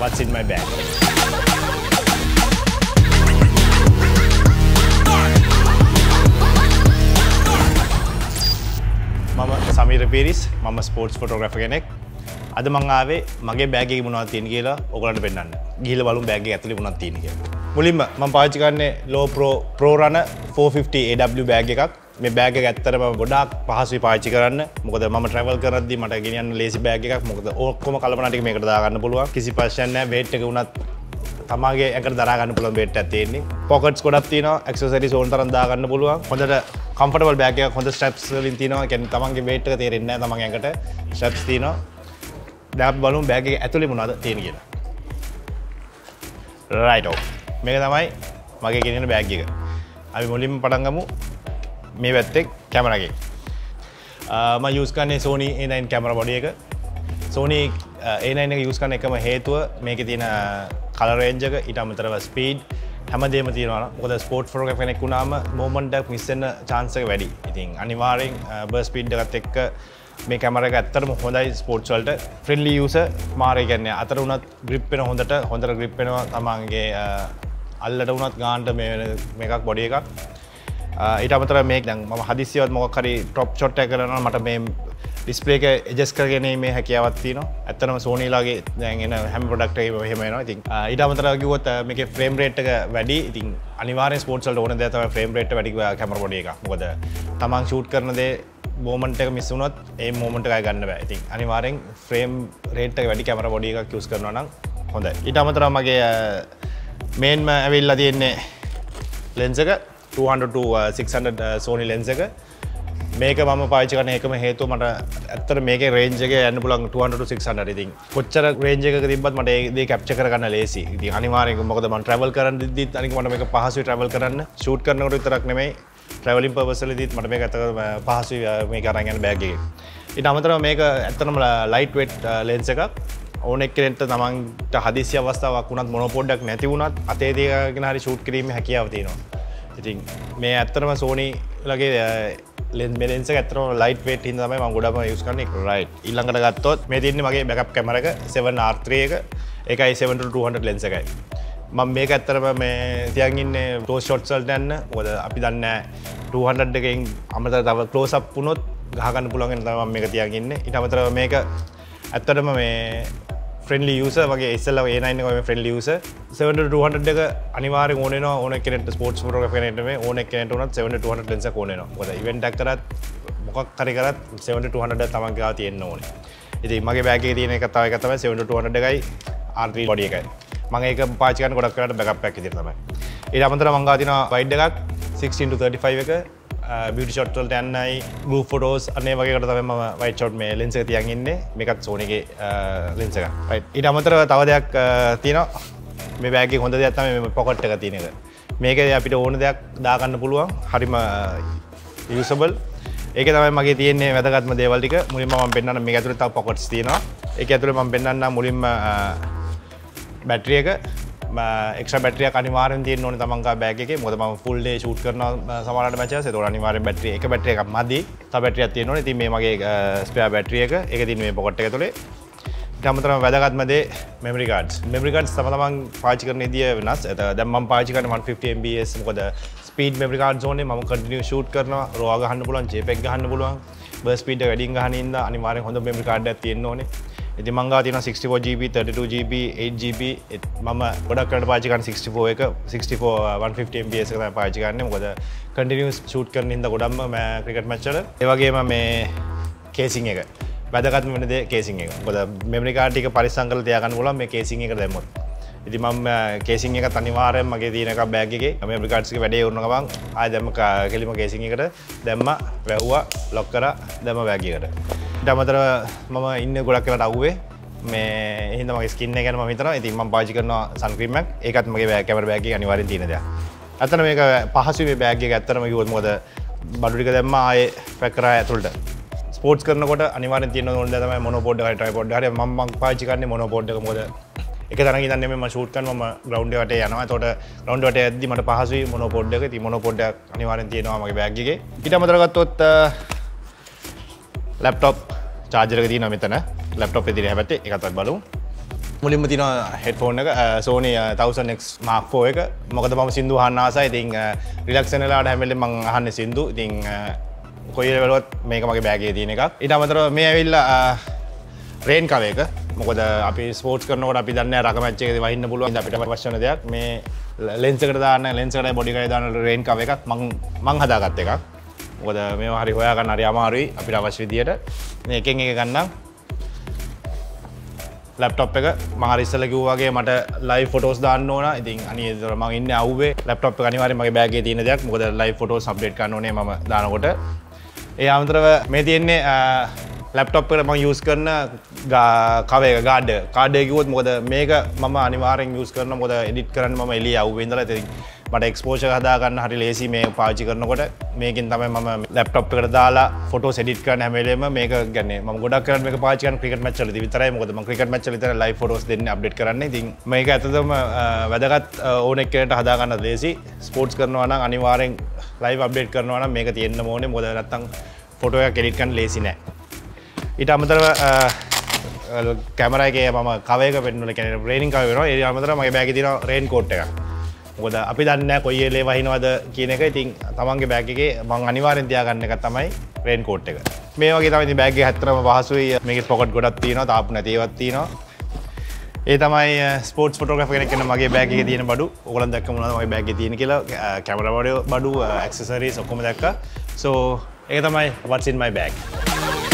what's in my bag. මම සමීර පිරිස්. මම ස්පෝර්ට්ස් ෆොටෝග්‍රෆ කෙනෙක්. අද මංආවේ මගේ බෑගේ මුණත් තියෙන කියලා ඔකලට පෙන්න්න ගිල බලු බෑගේ ඇතුලි මුණත් තියෙන කිය මුලින්ම මං පාචිකන්නේ ලෝ ප්‍රෝ ප්‍රෝරණ 450 බෑග එකක්. මේ බෑග ඇත්තරම ගොඩක් පහසු පාචි කරන්න. මොකද ම ට්‍රවල් කරදදි මට ගෙනන්න ලේසි බෑග එකක්. මොකද ඔක්කොම කලපනටික මේකට දාගන්න පුළුවන්. කිසි පශ්යන්න වේට්ක වුණත් තමගේ එක දරගන්න පුළ බෙට් ඇතින්නේ පොකට් ගොඩක් තින එක්සරි සෝන් තරන් දාගන්න පුළුවන්. හොඳට කම්පටවල් බෑග හොඳ ස්ටප්ස් ලින් තිනවා කැන තමන්ගේ වේට්ක තේරෙන්න තම ඇකට ශප්ස් තිනවා දැත් බලුම් බෑගේ ඇතුළි මුණද තියෙන කියලා. රයිටෝ මේක තමයි මගේ ගෙනෙන බෑග් එක. අපි මුලින්ම පටන්ගමු මේ පැත්තෙක් කැමරගේ ම යස්කන්නේ සෝනි ඒනයින් කැමර බොඩිය එක. සෝනි ඒනයින යස්කන්න එකම හේතුව මේක තියෙන කලරේන්ජක ඉට අමතරව ස්පීඩ් හැමදේම තියෙනවා මොද ස්පෝට් ෆෝග කෙනෙක් වුණාම මෝමන්ටක් මිස්සන්න චාන්සක වැඩි. ඉතින් අනිවාරෙන් බස් පිඩ්ඩගත් එක්ක මේ කැමර ඇත්තරම හොඳයි ස්පෝට්ස්වල්ට ෆ්‍රෙල්ලි යස මාරය ගැන්නේ අතර වනත් ග්‍රිප්පෙන හොඳට හොඳර ග්‍රිප්පෙනවා තමන්ගේ අල්ලට වනත් ගාන්ට මේ එකක් බොඩිය එකක්. ඊට අමතර මේ දැන් ම හදිසිවත් මොකරි ටොප් චොට්ට කරන මට මේ ඩිස්පලේක එජස් කරගෙන මේ හැකියාවත්තින ඇත්තනම සෝනීලාගේ දැගෙන හැම පොඩක්ට හෙමන ඉතින් ඊට අමතර කිවොත් මේක ෆ්‍රේම් රේට්ක වැඩි. ඉතින් අනිවාර ස්පෝට්සල් ඕන දතම ෆ්‍රේම් රේට් වැඩි කැමර පොඩ එක මොකද තමන් ෂූට් කරනදේ බෝමන්ට එක මිස්සුනොත් ඒ මෝමට එක ගන්න බෑ. ඉතින් අනිවාරෙන් ෆ්‍රේම් රේට් වැඩි කැමර පොඩි එක කියස් කරන නම් හොඳ ඊට අමතර මගේ මේන්ම ඇවිල්ල තියෙන්නේ ලෙන්සක 200 සෝනි ලෙන්ස එක. මේක ම පාච කන එකම හේතු මට ඇත්තර මේක රේජගේ යන්න පුලන් 200 ඉතින්. කොච්චර රේජක තිබත් මට ඒ කැප්ච කරන්න ලේසි. ති අනිවාරක මොකද ම ට්‍රවල් කරන්න ද අනික මට මේ පහසු ට්‍රවල් කරන්න. ෂූට් කරනකට තරක් නෙමයි ට්‍රවලින් පවසල දීත් මට මේ ඇත පහසු මේ කරගන්න බෑගේ ඉට අමතර මේක ඇත්තනම ලයිට් වෙට් ලෙන්ස එකක්. ඕනෙක් කෙනෙට තමන්ට හදිසි අවස්ථාවක් වුණත් මොනොපොඩ්ඩක් නැති වුණත් අතේදයගෙන හරි ෂූට් කිරීම හැකියාව තියෙනවා. ඉතින් මේ ඇත්තරම සෝනී ලගේ ලෙන් මෙලෙන්ස ඇතර ලයිට වේට හිද ම ගොඩම යුස් කරන රයි් ඉල්ලඟට ගත්තොත් මේ තින්නේ මගේ බැකප් කැමරක සෙවන් ආර්ත්‍රයක එකයි 700 ලෙන්සකයි මං මේක ඇත්තරම මේ තියන්ගන්න ටෝ ෂොට්සල්ට යන්න. ොද අපි දන්න 200 එකෙන් අමත තව කලෝසප් පුුණොත් ගහගන්න පුළන්ගෙන තම මේක තියන්ගන්න ඉටමතර මේක ඇත්තටම මේ ෆ්‍රෙන්ලි යස වගේ එස්සල ඒනයින්න ම ෆ්‍රෙන්ලි යස 700 එක අනිවාර ඕන ඕන කෙට ස්පෝට් ර නට ඕන කෙනට නත් 700 ලෙස ඕන ොද ඉවෙන්ටක් කරත් මොකක් කරකරත් 700 තමන්ගා තියෙන්න්න ඕන. ඉති මගේ බෑගේ තියන එක තව එකතම 700 එකයි ආර්ී ොඩිය එකයි. මගේ පාචකන ගොඩක් කරට බැකක් පැක් තිරතම ඒ අමතර මංගාතින වයිඩ් එකක් 16-35 එක. බිට ෂොට්ටල්ට යන්නයි. ගූ ෆොටෝස් අනේ වගේ තම වයි චොට් මේ ලෙන්ස තියන්ගන්නේ මේකත් සෝනගේ ලෙන්සක ඉට අමතර තව දෙයක් තියන මේ බෑගේ හොඳ දෙයක්ත්තම මේ පොකොට් එක තියෙන එක. මේක අපිට ඕන දෙයක් දාගන්න පුළුවන්. හරිම යසබල් ඒක තමයි මගේ තියන්නේ වැදගත්ම දේවල්ටික මුලින්ම ම පෙන්න්න මේ ඇතුර තාව පොකොට්ස් තියෙනවා. එක ඇතුළ ම පෙන්න්න මුලින්ම බැට්‍රියක එක්. බැටිය අනිවාරෙන් තිය ඕන තමන්ක බෑගේ මොදම ෆුල්ඩේ ෂූට් කරන සමට මච තොර අනිවාර බැට්‍රිය එක බැට්‍රිය එකක් මදී. තබැටිය තිය නොන ති මේ මගේ ස්පයා බැට්‍රියක එක. තින් මේ පොකොට් එක තුළේ. තමතරම වැදගත්මදේ මෙමරිකාඩ් මෙමරිකාඩ් සමතමන් පාචි කරන දිය වෙනස්. ඇත දැම්ම පාචිකන 150mbs මොකද ස්පීඩ් මෙමරිකාඩ් ෝන ම කටිනිය ෂූට් කරන රෝගහන්න පුලන් ජේපෙක් ගහන්න පුළුවන් බස්පීට වැඩින් ගහනින්ද අනිවාරය හොඳ මෙමරිකාඩ් තියෙන් ඕනේ. ඉති මංගා තින 64GB 32GB 8GB මම ගොඩක්ට පාචිකන් 64 එක. 64 150 පාචිකන්න මොකද කටිනිස් ෂූට් කරන ඉද ගොඩම්ම ක්‍රිකට් මච්චල ඒවගේම මේ කේසිං එක. වැදකත් වනද කේසිං එක. ගොද මෙමරිකාටික පරිසංකල තියගන්න ල මේ කේසිං එක දැමුත් ඉති මම කේසිං එක තනිවාරය මගේ තියනක බෑගගේ ම ප්‍රකාට්ක වැඩේ උන්නගවන් ආය දැම කෙලිම කේසිං එකට දැම්ම වැැව්වා ලොක්කර දැම බෑගකට ටමතර මම ඉන්න ගොඩක් කලට අව්වේ මේ එහිම ස්කින්න ගැන විතර ඉතින් ම පාචි කරන සංක්‍රීමක් ඒකත් මගේ බෑ කැමර බෑගේ අනිවාර තිනද අතන මේක පහසු බෑගේ ඇත්තරම යොත් මොද බඩුටික දැම්ම ආය පැකර ඇතුළට. ස්පෝට් කරනකොට අනිවාර තියන ොද ම මොන පොඩ් ටයි පොඩ් හර ම පාචිකන්න මොන පොඩ් මොද එක තර දන්න ම ෂූට්කන් ම ග්‍රවන්් ට යනවා. තොට රවන්්ට ඇද මට පහසු මොන පොඩ්ඩක ති මොන පොඩ්ඩක් අනිවාරෙන් තියෙනවා මගේ බෑගගේ ඉට මතරගත්තොත් ලැප්ටොප් චාජරක දී නමතන ලැප්ටොප් දිර හැට එකතත් බලු මුලින්ම තින හෙටෆෝන් එක සෝනි තවසනෙක් මාක්ෆෝ එක. මොකද මම සිින්දු හන්නාසා ඉතින් රිලක්ෂනලාට හැමලි මං අහන්න සිින්දු. ඉතිං කොයි වෙලොත් මේක මගේ බෑගේ තියෙන එකක්. ඉට අමතර මේ ඇවිල්ල රේන් කවේක මොකද අපි ස්පෝට් කරනට අපි දන්න රකමච්චේ වහින්න පුළුවන්. අපිට වශ්න දෙයක් මේ ලෙන්සකට දාන්න ලෙන්සට බොඩිකයි දාන්න රේන් කව එකක් මං හදාගත්ත එකක්. මොකද මේ හරි හොයාගන්න අරි අමාරුයි අපිට අවශ්‍ය විදියට එකෙන් එක ගන්නම්. ලප්ටොප් එක මහරිස්සල කිව්වාගේ මට ලයි ෆොටෝස් දාන්න ඕන. ඉතින් අනිතර ම ඉන්න අවේ ලප්ටොප් අනිවාර මගේ බෑගේ තියන දෙයක්. මොකද ලයි ෆොටෝ සබ්ඩේට් කන්නනේ ම දානකොට. ඒ අමතරව මේ තියෙන්නේ ලැප්ටොප් එකට මං යස් කරන කවය ගාඩ කාඩයකිවොත් මොද මේක ම අනිවාරෙන් යස් කරන මොද එඩිට කරන්න ම එලි අව්වෙදල ති මට එක්ස්පෝෂ හදාගන්න හරි ලේසි මේ පාචි කරනකොට. මේකින් තමයි ම ලැප්ටොප් එකට දාලා ෆොටෝ සෙඩිට කරන හැමලේම මේක ගැන ම ගොඩක් කරන මේ පාචන ක්‍රිකට මච්චල විතරයි. මොකද ක්‍රිකට මච්චල විතර ලයි ෆොටෝස් දෙන්න අප්ඩේට් කරන්න. ඉතින් මේක ඇතතම වැදගත් ඕනෙක්කට හදාගන්න ලේසි ස්පෝට්ස් කරනවන අනිවාරෙන් ලයි අප්ඩේට් කරනවන මේක තියෙන්න්න ඕනේ. මොද නත්තං ෆොටෝය කෙඩිටකන් ලේසි නෑ. ඊට අමතරව කැමරගේ ම කවක පෙන්ල කැන රේනිින් කවර ඒ අමතර මගේ බැගි තින රේන් කෝට් එක මොකද අපි දන්න කොයිලේ වහිනවද කියන එක. ඉතින් තමන්ගේ බෑගගේ මං අනිවාරෙන් තියාගන්න එක තමයි රේන් කෝට් එක. මේ වගේ තමයි බෑග හැතරම පහසුයි. මේක පොකට් ගොඩක් තියන තාප නැතිවත්තිනවා ඒ තමයි ස්පෝට් ෆොටෝග්‍රෆ කෙනෙක්න මගේ බෑග තියෙන බඩු. ඔගලන් දක්ක මුණද මගේ බෑග තියෙන කියලා. Uh, කැමරවඩ බඩු ඇක්සසරී සොක්කොම දැක්ක. සෝ ඒ තමයි වත්සින් මයි බෑග්